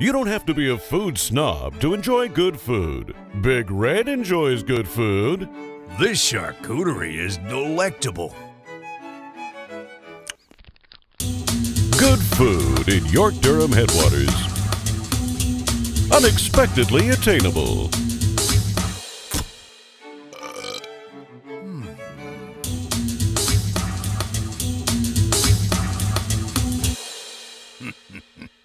You don't have to be a food snob to enjoy good food. Big Red enjoys good food. This charcuterie is delectable. Good food in York Durham headwaters. Unexpectedly attainable. Hmm.